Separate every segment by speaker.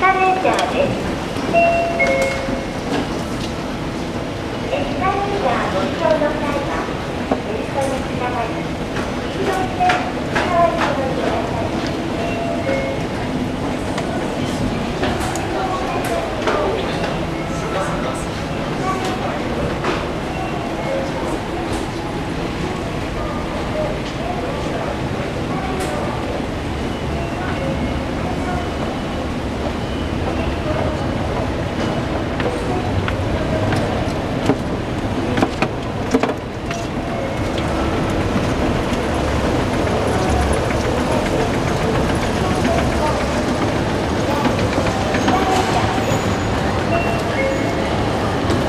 Speaker 1: カレーターです。エスカレーターご利用の際はベルトにつながり黄色い線内側にお乗りください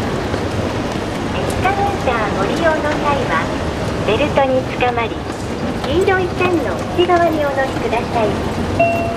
Speaker 1: エスカレーターご利用の際はベルトにつかまり黄色い線の内側にお乗りください。